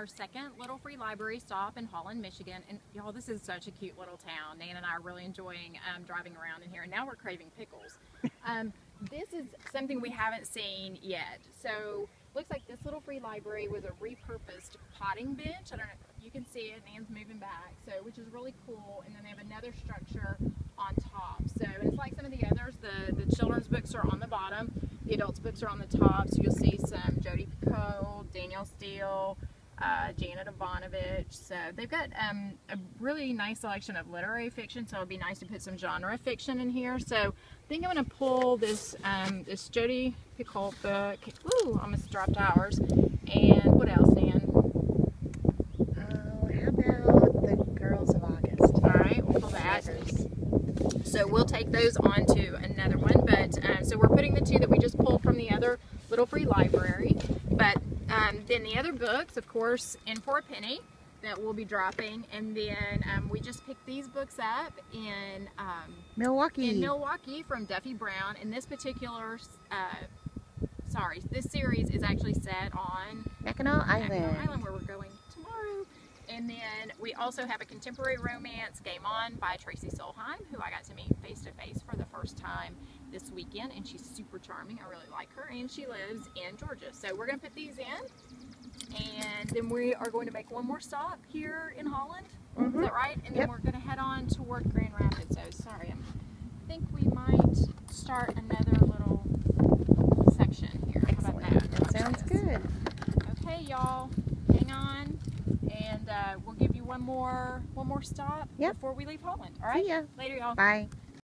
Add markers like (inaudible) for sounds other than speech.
our second Little Free Library stop in Holland, Michigan. And y'all, this is such a cute little town. Nan and I are really enjoying um, driving around in here. And now we're craving pickles. (laughs) Um, this is something we haven't seen yet. So looks like this Little Free Library was a repurposed potting bench. I don't know if you can see it. Nan's moving back. So which is really cool. And then they have another structure on top. So it's like some of the others. The, the children's books are on the bottom. The adults books are on the top. So you'll see some Jodi Picoult, Danielle Steel, uh, Janet Evanovich. So they've got um, a really nice selection of literary fiction. So it'd be nice to put some genre fiction in here. So I think I'm going to pull this um, this Jodi Picoult book. Ooh, almost dropped ours. And what else, Nan? Oh, how about the Girls of August? All right, we'll pull that. So we'll take those on to another one. But um, so we're putting the two that we just pulled from the other Little Free Library. But um, then the other books, of course, in for a penny that we'll be dropping. And then um, we just picked these books up in um, Milwaukee. in Milwaukee from Duffy Brown. And this particular, uh, sorry, this series is actually set on Mackinac Mackinac Island. Island where we're going tomorrow. And then we also have a contemporary romance, Game On, by Tracy Solheim, who I got to meet face to face for the first time this weekend. And she's super charming. I really like her. And she lives in Georgia. So we're going to put these in. And then we are going to make one more stop here in Holland. Is Mhm. that right? And then Yep. we're going to head on toward Grand Rapids. So sorry, I'm- I think we might start another little section here. How about that? That sounds good. Okay, y'all, hang on, and uh, we'll give you one more one more stop Yep. before we leave Holland. All right. See ya. Later, y'all. Bye.